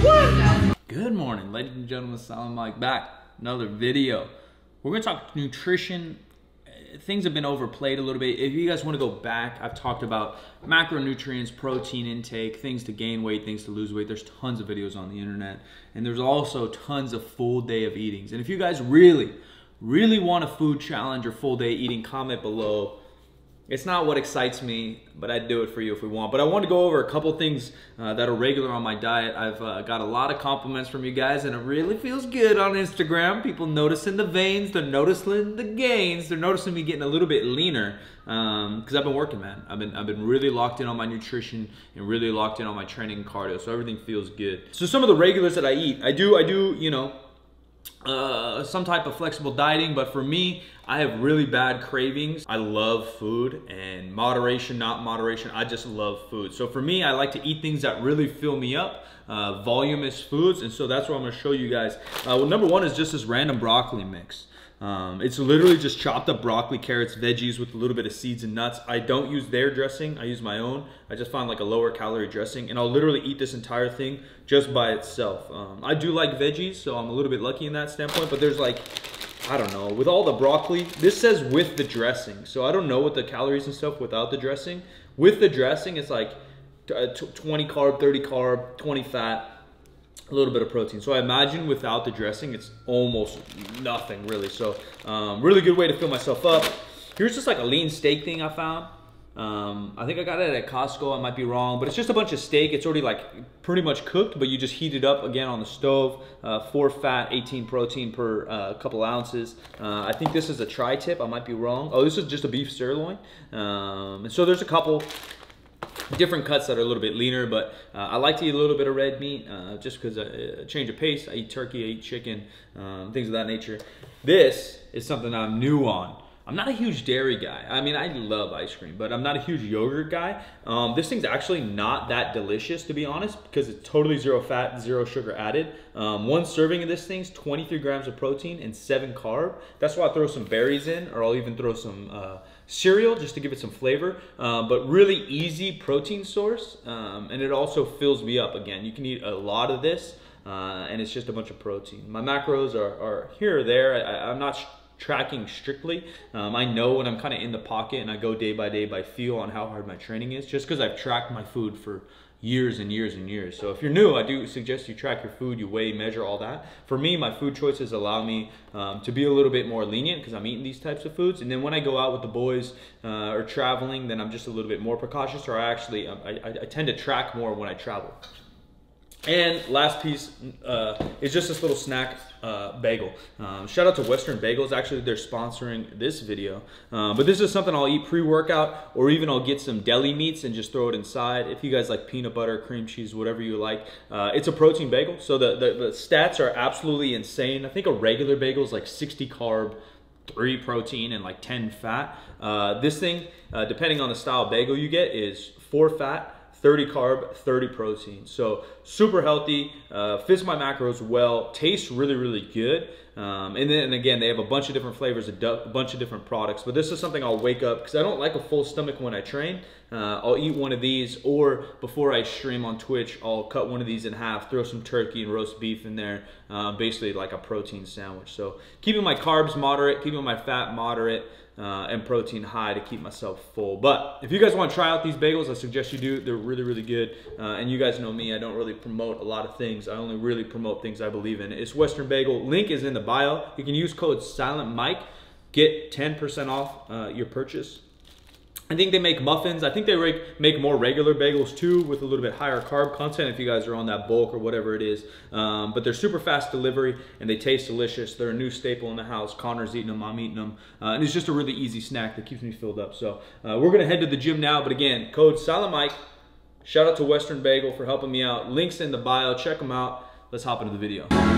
Good morning, ladies and gentlemen. Silent Mike back. Another video. We're gonna talk nutrition. Things have been overplayed a little bit. If you guys want to go back, I've talked about macronutrients, protein intake, things to gain weight, things to lose weight. There's tons of videos on the internet, and there's also tons of full day of eatings. And if you guys really, really want a food challenge or full day eating, comment below. It's not what excites me, but I'd do it for you if we want. But I want to go over a couple things uh, that are regular on my diet. I've uh, got a lot of compliments from you guys, and it really feels good on Instagram. People noticing the veins, they're noticing the gains, they're noticing me getting a little bit leaner because I've been working, man. I've been I've been really locked in on my nutrition and really locked in on my training and cardio, so everything feels good. So some of the regulars that I eat, I do I do you know uh, some type of flexible dieting, but for me, I have really bad cravings. I love food and moderation, not moderation. I just love food. So for me, I like to eat things that really fill me up, uh, voluminous foods, and so that's what I'm gonna show you guys. Uh, well, number one is just this random broccoli mix. Um, it's literally just chopped up broccoli, carrots, veggies with a little bit of seeds and nuts. I don't use their dressing. I use my own. I just find like a lower calorie dressing and I'll literally eat this entire thing just by itself. Um, I do like veggies, so I'm a little bit lucky in that standpoint, but there's like, I don't know, with all the broccoli, this says with the dressing. So I don't know what the calories and stuff without the dressing. With the dressing, it's like uh, 20 carb, 30 carb, 20 fat, a little bit of protein. So I imagine without the dressing, it's almost nothing really. So um, really good way to fill myself up. Here's just like a lean steak thing I found. Um, I think I got it at Costco. I might be wrong, but it's just a bunch of steak. It's already like pretty much cooked, but you just heat it up again on the stove. Uh, four fat, 18 protein per uh, couple ounces. Uh, I think this is a tri-tip. I might be wrong. Oh, this is just a beef sirloin. Um, and so there's a couple different cuts that are a little bit leaner, but uh, I like to eat a little bit of red meat uh, just because a change of pace. I eat turkey, I eat chicken, um, things of that nature. This is something I'm new on. I'm not a huge dairy guy. I mean, I love ice cream, but I'm not a huge yogurt guy. Um, this thing's actually not that delicious, to be honest, because it's totally zero fat, zero sugar added. Um, one serving of this thing's 23 grams of protein and seven carb. That's why I throw some berries in, or I'll even throw some uh, cereal just to give it some flavor. Uh, but really easy protein source, um, and it also fills me up. Again, you can eat a lot of this. Uh, and it's just a bunch of protein. My macros are, are here or there. I, I'm not tracking strictly. Um, I know when I'm kind of in the pocket and I go day by day by feel on how hard my training is, just because I've tracked my food for years and years and years. So if you're new, I do suggest you track your food, you weigh, measure all that. For me, my food choices allow me um, to be a little bit more lenient because I'm eating these types of foods. And then when I go out with the boys uh, or traveling, then I'm just a little bit more precautious or I actually, um, I, I, I tend to track more when I travel. And last piece uh, is just this little snack uh, bagel. Um, shout out to Western Bagels. Actually, they're sponsoring this video. Um, but this is something I'll eat pre-workout or even I'll get some deli meats and just throw it inside. If you guys like peanut butter, cream cheese, whatever you like. Uh, it's a protein bagel. So the, the, the stats are absolutely insane. I think a regular bagel is like 60 carb, three protein and like 10 fat. Uh, this thing, uh, depending on the style bagel you get, is four fat, 30 carb, 30 protein. So super healthy, uh, fits my macros well, tastes really, really good. Um, and then and again, they have a bunch of different flavors, a, a bunch of different products. But this is something I'll wake up because I don't like a full stomach when I train. Uh, I'll eat one of these, or before I stream on Twitch, I'll cut one of these in half, throw some turkey and roast beef in there, uh, basically like a protein sandwich. So keeping my carbs moderate, keeping my fat moderate uh, and protein high to keep myself full. But if you guys want to try out these bagels, I suggest you do. They're really, really good. Uh, and you guys know me, I don't really promote a lot of things. I only really promote things I believe in. It's Western Bagel. Link is in the bio. You can use code Silent Mike, Get 10% off uh, your purchase. I think they make muffins. I think they make more regular bagels too with a little bit higher carb content if you guys are on that bulk or whatever it is. Um, but they're super fast delivery and they taste delicious. They're a new staple in the house. Connor's eating them, I'm eating them. Uh, and it's just a really easy snack that keeps me filled up. So uh, we're gonna head to the gym now. But again, code SILENTMIKE. Shout out to Western Bagel for helping me out. Links in the bio, check them out. Let's hop into the video.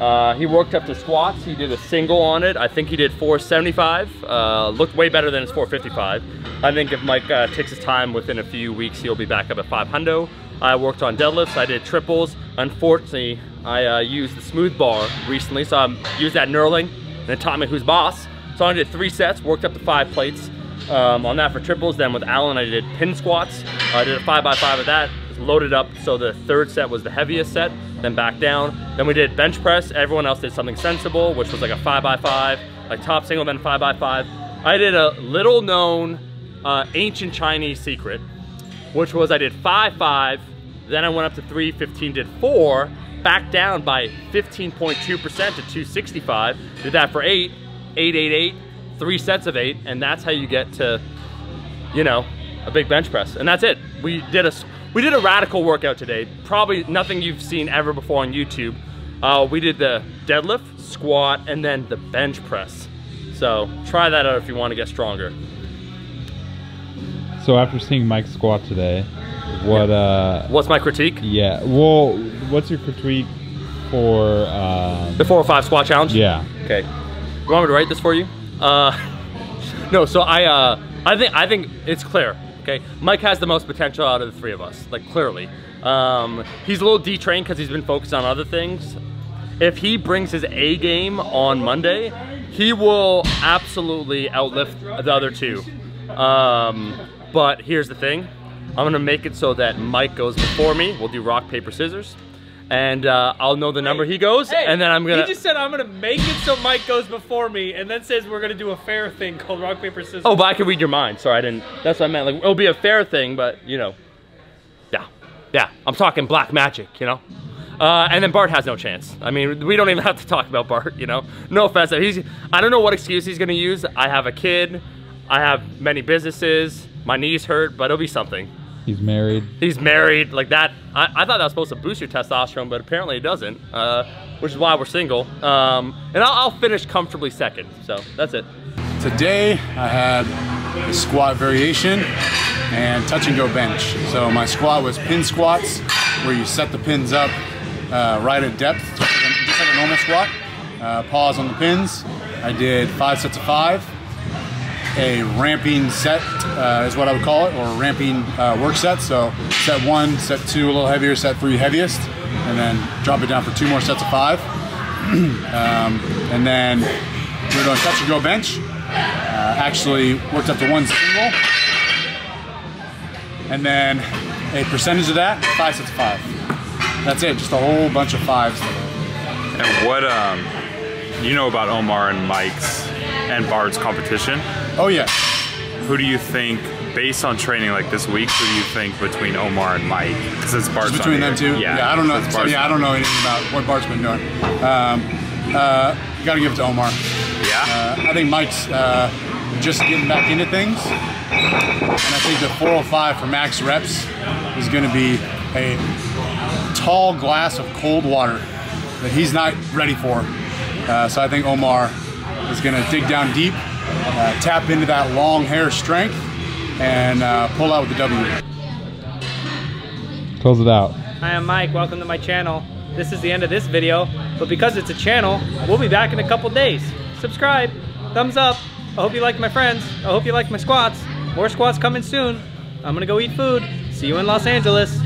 Uh, he worked up to squats. He did a single on it. I think he did 475. Uh, looked way better than his 455. I think if Mike uh, takes his time within a few weeks, he'll be back up at 500. I worked on deadlifts. I did triples. Unfortunately, I uh, used the smooth bar recently, so I used that knurling and it taught me who's boss. So I did three sets, worked up to five plates um, on that for triples. Then with Alan, I did pin squats. I did a five by five of that, loaded up. So the third set was the heaviest set, then back down. Then we did bench press. Everyone else did something sensible, which was like a five by five, like top single, then five by five. I did a little known uh, ancient Chinese secret, which was I did five, five, then I went up to three, 15, did four, back down by 15.2% to 265. Did that for eight, eight, eight, eight, three sets of eight, and that's how you get to, you know, a big bench press. And that's it. We did a, we did a radical workout today. Probably nothing you've seen ever before on YouTube. Uh, we did the deadlift, squat, and then the bench press. So try that out if you want to get stronger. So after seeing Mike squat today, what uh What's my critique? yeah, well what's your critique for um The 405 squat challenge? yeah. Okay. You want me to write this for you? Uh, no, so I, uh, I think, I think it's clear. Okay, Mike has the most potential out of the three of us, like clearly. Um, he's a little detrained because he's been focused on other things. If he brings his A game on Monday, he will absolutely outlift the other two. Um, but here's the thing. I'm gonna make it so that Mike goes before me. We'll do rock, paper, scissors. And uh, I'll know the number he goes, Hey, and then I'm gonna. He just said I'm gonna make it so Mike goes before me, and then says we're gonna do a fair thing called rock paper scissors. Oh, but I can read your mind. Sorry, I didn't. That's what I meant. Like it'll be a fair thing, but you know, yeah, yeah. I'm talking black magic, you know. Uh, and then Bart has no chance. I mean, we don't even have to talk about Bart, you know. No offense. He's. I don't know what excuse he's gonna use. I have a kid. I have many businesses. My knees hurt, but it'll be something. He's married. He's married, like that. I, I thought that was supposed to boost your testosterone, but apparently it doesn't, uh, which is why we're single. Um, and I'll, I'll finish comfortably second. So that's it. Today I had a squat variation and touch and go bench. So my squat was pin squats, where you set the pins up uh, right at depth, just like a, just like a normal squat. Uh, pause on the pins. I did five sets of five. A ramping set uh, is what I would call it, or a ramping uh, work set. So set one, set two a little heavier, set three heaviest, and then drop it down for two more sets of five. um, and then we're doing touch and go bench. Uh, actually worked up to one single. And then a percentage of that, five sets of five. That's it, just a whole bunch of fives. And what um, you know about Omar and Mike's and Bart's competition? Oh yeah, Who do you think, based on training like this week, who do you think between Omar and Mike? Because it's Bart's between them two. Yeah, I don't know. So, yeah, I don't know anything about what Bart's been doing. Um, uh, gotta give it to Omar. Yeah. Uh, I think Mike's uh, just getting back into things, and I think the 405 for max reps is going to be a tall glass of cold water that he's not ready for. Uh, so I think Omar is going to dig down deep, uh, tap into that long hair strength, and uh, pull out with the W. Close it out. Hi, I'm Mike. Welcome to my channel. This is the end of this video, but because it's a channel, we'll be back in a couple days. Subscribe, thumbs up. I hope you like my friends. I hope you like my squats. More squats coming soon. I'm gonna go eat food. See you in Los Angeles.